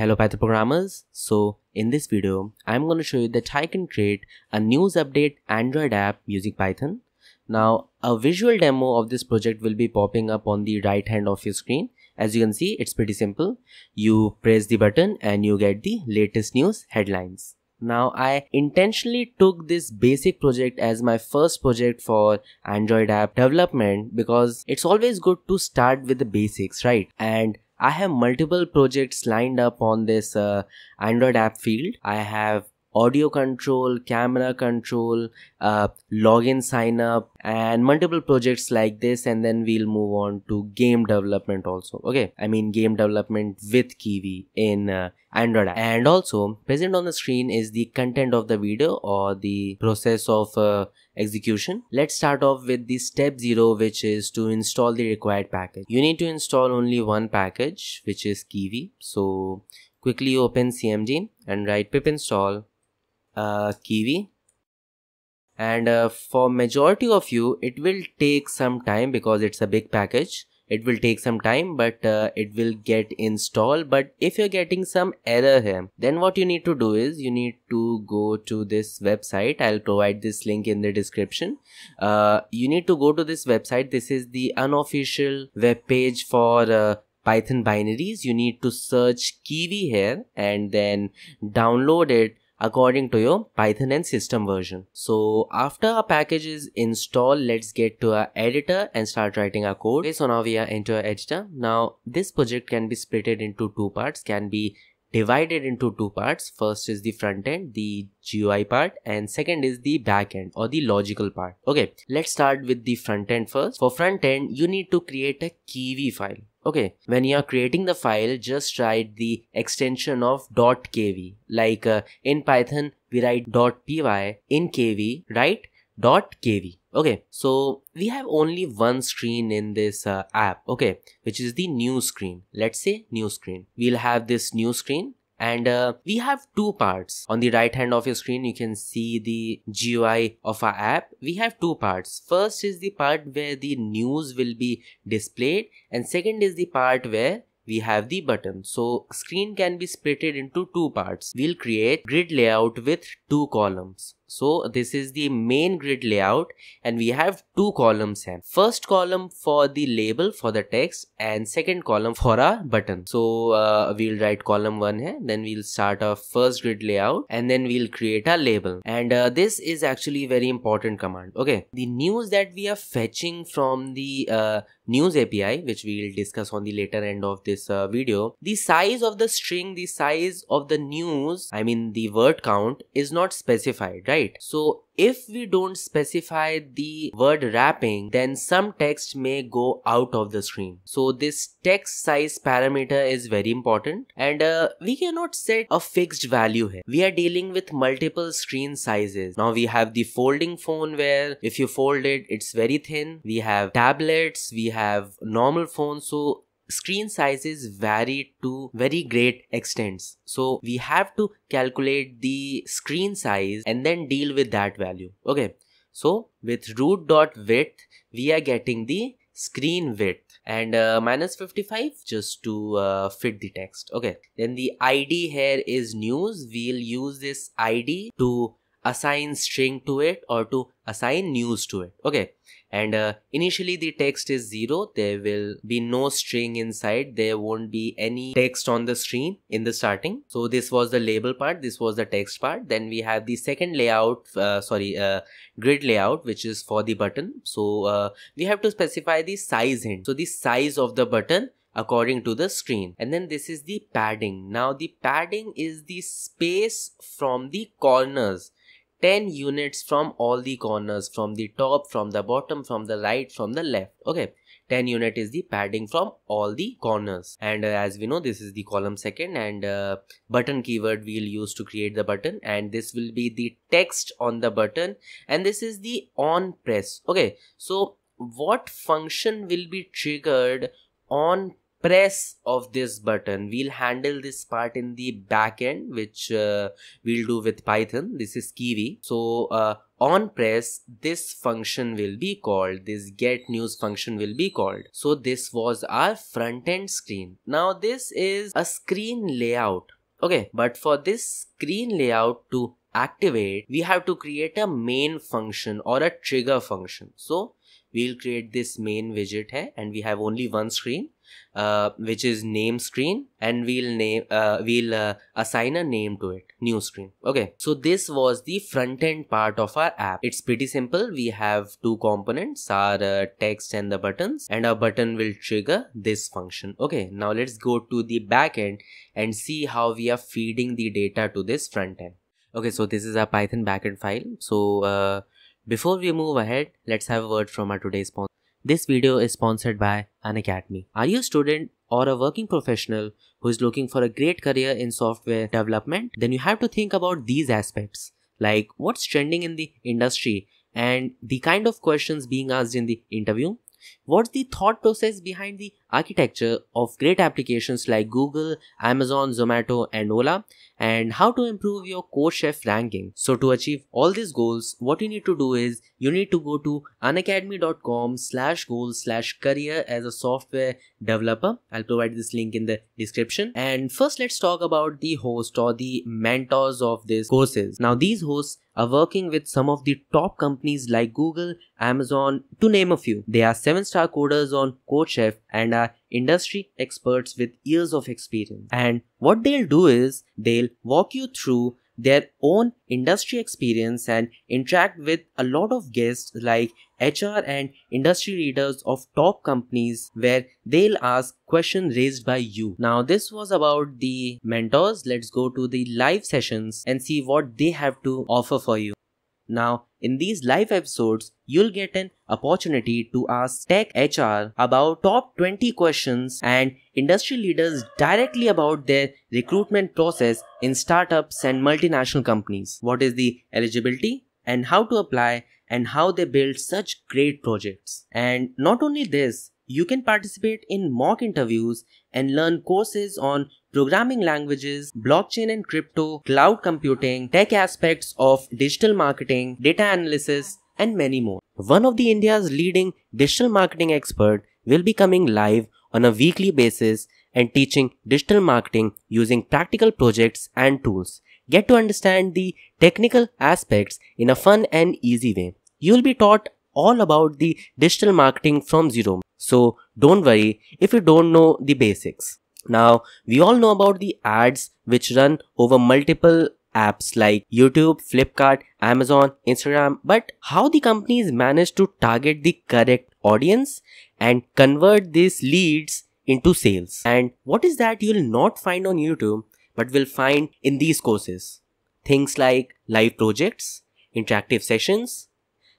Hello Python programmers. So in this video, I'm going to show you that I can create a news update Android app using Python. Now a visual demo of this project will be popping up on the right hand of your screen. As you can see, it's pretty simple. You press the button and you get the latest news headlines. Now I intentionally took this basic project as my first project for Android app development because it's always good to start with the basics, right? And I have multiple projects lined up on this uh, Android app field. I have audio control, camera control, uh, login sign up and multiple projects like this and then we'll move on to game development also. Okay, I mean game development with Kivy in uh, Android app. And also present on the screen is the content of the video or the process of uh, execution. Let's start off with the step 0 which is to install the required package. You need to install only one package which is Kivy. So quickly open CMD and write pip install uh, Kivy and uh, for majority of you it will take some time because it's a big package it will take some time but uh, it will get installed. But if you're getting some error here then what you need to do is you need to go to this website. I'll provide this link in the description. Uh, you need to go to this website. This is the unofficial web page for uh, python binaries. You need to search kivy here and then download it according to your python and system version. So after our package is installed let's get to our editor and start writing our code. Okay, so now we are into our editor. Now this project can be split into two parts can be divided into two parts. First is the front end the gui part and second is the back end or the logical part. Okay let's start with the front end first. For front end you need to create a kivy file okay when you are creating the file just write the extension of .kv. Like uh, in python we write .py in kv write .kv. Okay so we have only one screen in this uh, app okay which is the new screen. Let's say new screen. We'll have this new screen and uh, we have two parts. On the right hand of your screen you can see the GUI of our app. We have two parts. First is the part where the news will be displayed and second is the part where we have the button. So screen can be splitted into two parts. We'll create grid layout with two columns so this is the main grid layout and we have two columns here. First column for the label for the text and second column for our button. So uh, we'll write column 1 here then we'll start our first grid layout and then we'll create a label and uh, this is actually very important command. Okay the news that we are fetching from the uh, news API which we will discuss on the later end of this uh, video. The size of the string the size of the news I mean the word count is not specified right? So if we don't specify the word wrapping then some text may go out of the screen. So this text size parameter is very important and uh, we cannot set a fixed value here. We are dealing with multiple screen sizes. Now we have the folding phone where if you fold it it's very thin. We have tablets. We have normal phones so screen sizes vary to very great extents. So we have to calculate the screen size and then deal with that value. Okay. So with root dot width we are getting the screen width. And uh, minus 55 just to uh, fit the text. Okay. Then the id here is news. We'll use this id to assign string to it or to assign news to it. Okay. And uh, initially the text is zero. There will be no string inside. There won't be any text on the screen in the starting. So this was the label part. This was the text part. Then we have the second layout uh, sorry uh, grid layout which is for the button. So uh, we have to specify the size hint so the size of the button according to the screen. And then this is the padding. Now the padding is the space from the corners 10 units from all the corners from the top from the bottom from the right from the left okay? 10 unit is the padding from all the corners. And uh, as we know this is the column second and uh, button keyword we'll use to create the button. And this will be the text on the button. And this is the on press okay? So what function will be triggered on press of this button. We'll handle this part in the back end which uh, we'll do with python. This is kivy. So uh, on press this function will be called this get news function will be called. So this was our front end screen. Now this is a screen layout. Okay but for this screen layout to activate we have to create a main function or a trigger function. So we'll create this main widget here and we have only one screen uh, which is name screen and we'll name uh, we'll uh, assign a name to it new screen. Okay. So this was the front end part of our app. It's pretty simple. We have two components our uh, text and the buttons and our button will trigger this function. Okay. Now let's go to the back end and see how we are feeding the data to this front end. Okay. So this is our python backend file. So uh, before we move ahead let's have a word from our today's sponsor this video is sponsored by Unacademy. Are you a student or a working professional who is looking for a great career in software development? Then you have to think about these aspects like what's trending in the industry and the kind of questions being asked in the interview. What's the thought process behind the architecture of great applications like Google, Amazon, Zomato, and Ola, and how to improve your CodeChef ranking. So to achieve all these goals, what you need to do is you need to go to unacademy.com slash goals slash career as a software developer. I'll provide this link in the description. And first, let's talk about the host or the mentors of these courses. Now, these hosts are working with some of the top companies like Google, Amazon, to name a few. They are 7 star coders on CodeChef and are industry experts with years of experience. And what they'll do is they'll walk you through their own industry experience and interact with a lot of guests like HR and industry leaders of top companies where they'll ask questions raised by you. Now this was about the mentors. Let's go to the live sessions and see what they have to offer for you. Now, in these live episodes, you'll get an opportunity to ask Tech HR about top 20 questions and industry leaders directly about their recruitment process in startups and multinational companies. What is the eligibility and how to apply and how they build such great projects. And not only this, you can participate in mock interviews and learn courses on programming languages, blockchain and crypto, cloud computing, tech aspects of digital marketing, data analysis, and many more. One of the India's leading digital marketing expert will be coming live on a weekly basis and teaching digital marketing using practical projects and tools. Get to understand the technical aspects in a fun and easy way. You will be taught all about the digital marketing from zero. So don't worry if you don't know the basics. Now, we all know about the ads which run over multiple apps like YouTube, Flipkart, Amazon, Instagram, but how the companies manage to target the correct audience and convert these leads into sales. And what is that you'll not find on YouTube but will find in these courses? Things like live projects, interactive sessions,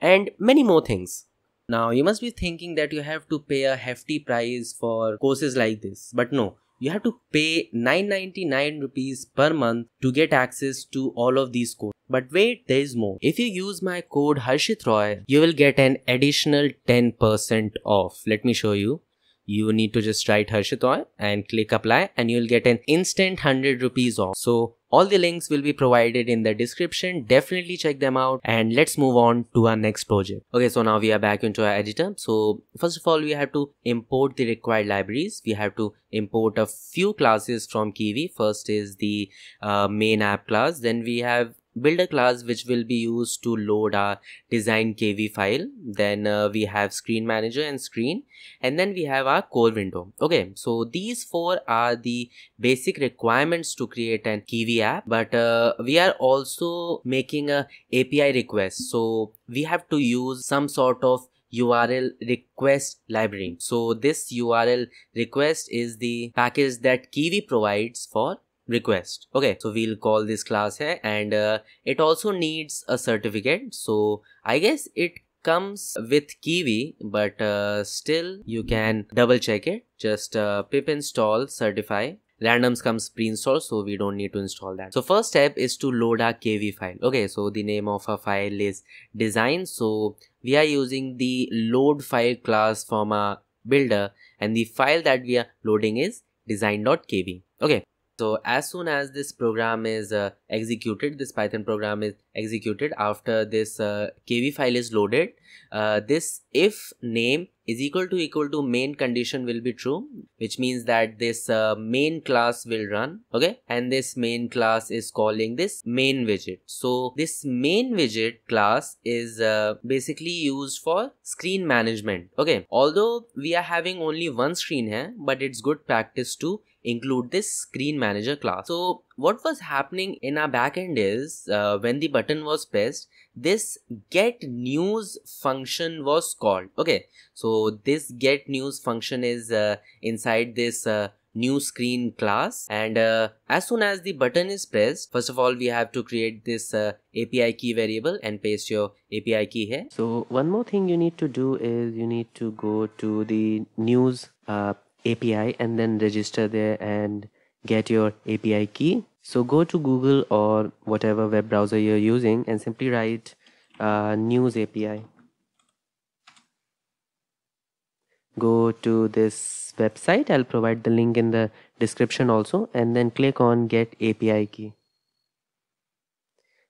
and many more things. Now, you must be thinking that you have to pay a hefty price for courses like this, but no, you have to pay 999 rupees per month to get access to all of these codes. But wait, there is more. If you use my code Harshit Roy, you will get an additional 10% off. Let me show you you need to just write Harshitoy and click apply and you'll get an instant 100 rupees off. So all the links will be provided in the description. Definitely check them out and let's move on to our next project. Okay, so now we are back into our editor. So first of all, we have to import the required libraries. We have to import a few classes from Kivy. First is the uh, main app class. Then we have builder class which will be used to load our design kv file. Then uh, we have screen manager and screen and then we have our core window. Okay so these four are the basic requirements to create an kv app but uh, we are also making a api request. So we have to use some sort of URL request library. So this URL request is the package that Kivy provides for request. Okay so we'll call this class here and uh, it also needs a certificate. So i guess it comes with kivy but uh, still you can double check it. Just uh, pip install certifi. Randoms comes pre-installed so we don't need to install that. So first step is to load our kv file. Okay so the name of our file is design. So we are using the load file class from our builder and the file that we are loading is design.kv okay so as soon as this program is uh, executed this python program is executed after this uh, kv file is loaded. Uh, this if name is equal to equal to main condition will be true which means that this uh, main class will run okay? And this main class is calling this main widget. So this main widget class is uh, basically used for screen management okay? Although we are having only one screen here but it's good practice to include this screen manager class. So what was happening in our backend is uh, when the button was pressed this get news function was called. Okay so this get news function is uh, inside this uh, new screen class. And uh, as soon as the button is pressed first of all we have to create this uh, api key variable and paste your api key here. So one more thing you need to do is you need to go to the news uh, api and then register there and get your api key so go to Google or whatever web browser you're using and simply write uh, news API. Go to this website. I'll provide the link in the description also and then click on get API key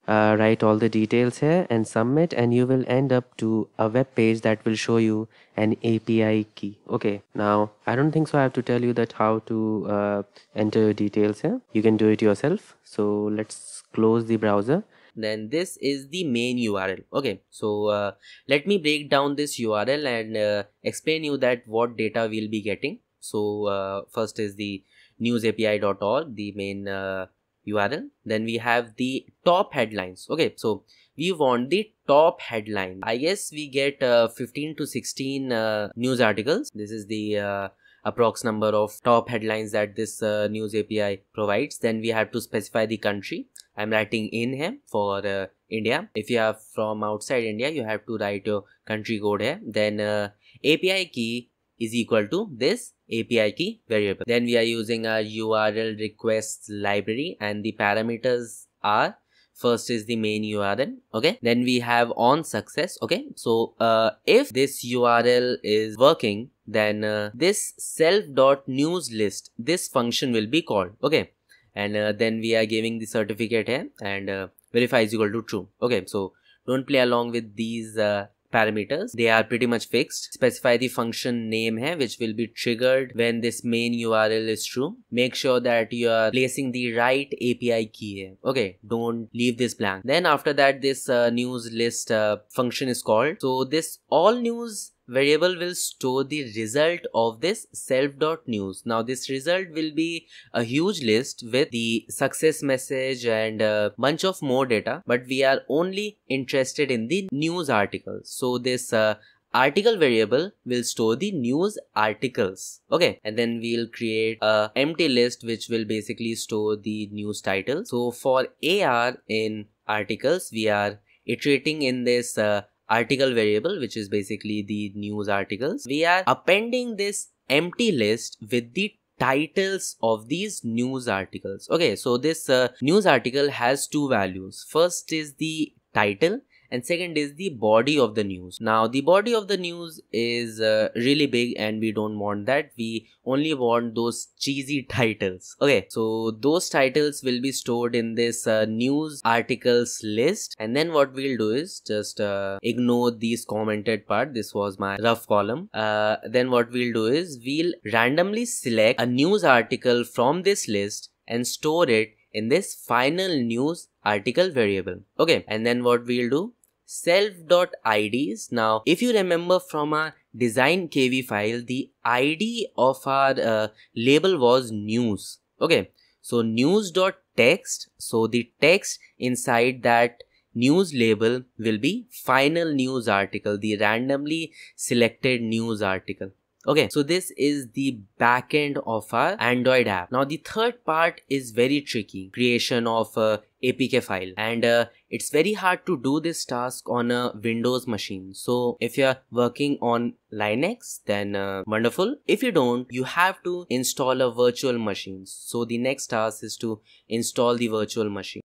uh, write all the details here and submit and you will end up to a web page that will show you an API key. Okay now I don't think so I have to tell you that how to uh, enter details here. You can do it yourself. So let's close the browser. Then this is the main url okay so uh, let me break down this url and uh, explain you that what data we'll be getting. So uh, first is the newsapi.org the main uh, url then we have the top headlines. Okay so we want the top headline. I guess we get uh, 15 to 16 uh, news articles. This is the uh, approx number of top headlines that this uh, news api provides. Then we have to specify the country. I'm writing in here for uh, india. If you are from outside india you have to write your country code here. Then uh, api key is equal to this API key variable. Then we are using our URL requests library and the parameters are first is the main url okay? Then we have on success okay? So uh, if this url is working then uh, this self dot news list this function will be called okay? And uh, then we are giving the certificate here and uh, verify is equal to true okay? So don't play along with these uh, parameters. They are pretty much fixed. Specify the function name here which will be triggered when this main url is true. Make sure that you are placing the right api key here okay don't leave this blank. Then after that this uh, news list uh, function is called. So this all news variable will store the result of this self.news. Now this result will be a huge list with the success message and a bunch of more data but we are only interested in the news articles. So this uh, article variable will store the news articles okay and then we'll create a empty list which will basically store the news title so for ar in articles we are iterating in this uh, article variable which is basically the news articles. We are appending this empty list with the titles of these news articles. Okay so this uh, news article has two values. First is the title and second is the body of the news. Now the body of the news is uh, really big and we don't want that. We only want those cheesy titles. Okay so those titles will be stored in this uh, news articles list. And then what we'll do is just uh, ignore these commented part. This was my rough column. Uh, then what we'll do is we'll randomly select a news article from this list and store it in this final news article variable. Okay and then what we'll do self.ids. Now, if you remember from our design KV file, the ID of our uh, label was news. Okay, so news.text. So the text inside that news label will be final news article, the randomly selected news article okay so this is the backend of our android app. Now the third part is very tricky. Creation of a apk file. And uh, it's very hard to do this task on a windows machine. So if you're working on linux then uh, wonderful. If you don't you have to install a virtual machine. So the next task is to install the virtual machine